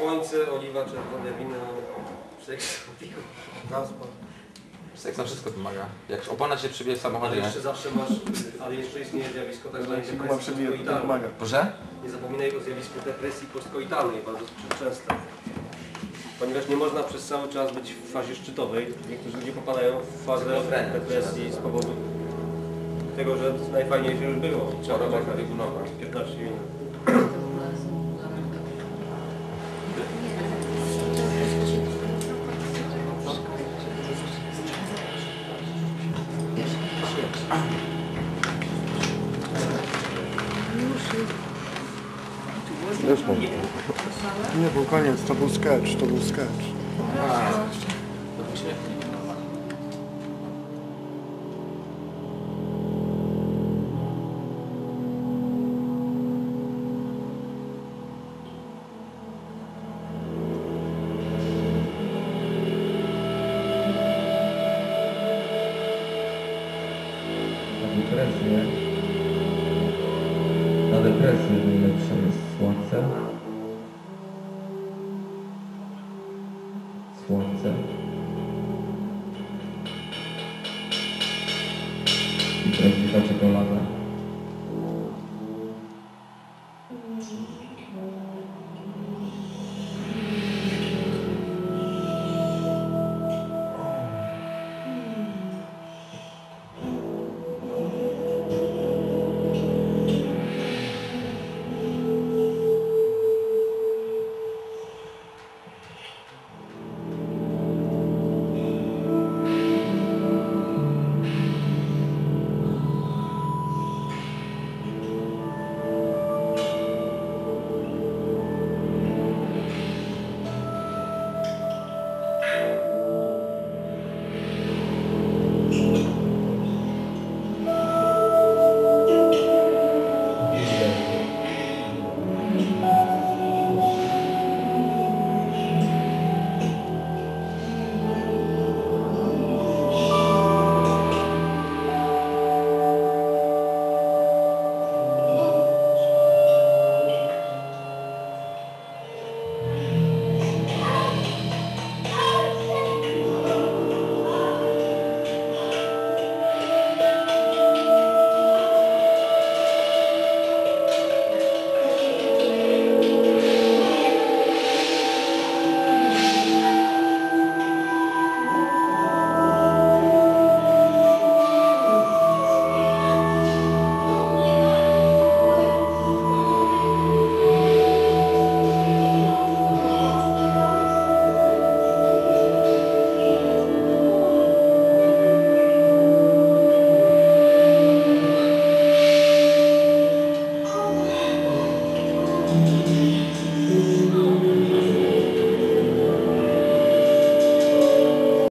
słońce, oliwa, czerwone wino, seks, piwo, nazwa. Seks na wszystko pomaga. Jak opona cię przybije w Ale samochodzie. jeszcze zawsze masz, ale jeszcze istnieje zjawisko tak zwanej depresji przebije, pomaga. Proszę? Nie zapominaj o zjawisku depresji postkoitalnej, bardzo często. Ponieważ nie można przez cały czas być w fazie szczytowej. Niektórzy ludzie popadają w fazę Schizofrenia. depresji z powodu tego, że najfajniejsze już było. Trzeba czekać biegunowa. 15 minut. Już mam. Nie, był koniec, to był sketch, to był sketch. A, depresję. Na depresję najlepsze jest słońce. Słońce. I prawdziwa czekolada.